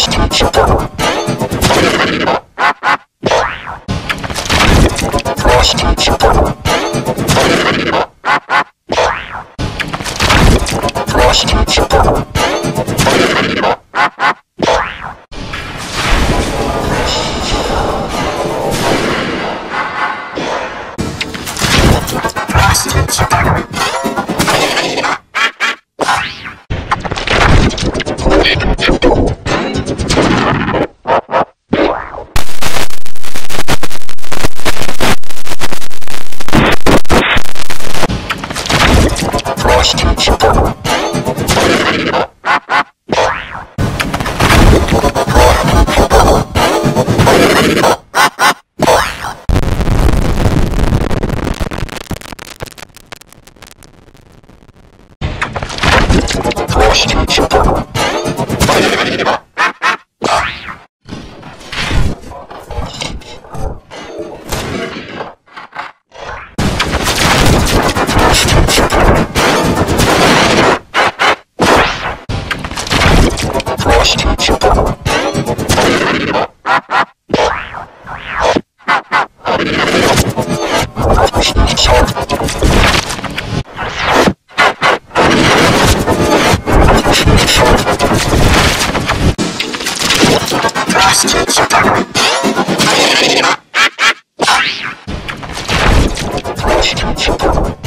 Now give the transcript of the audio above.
Lost. Thank you.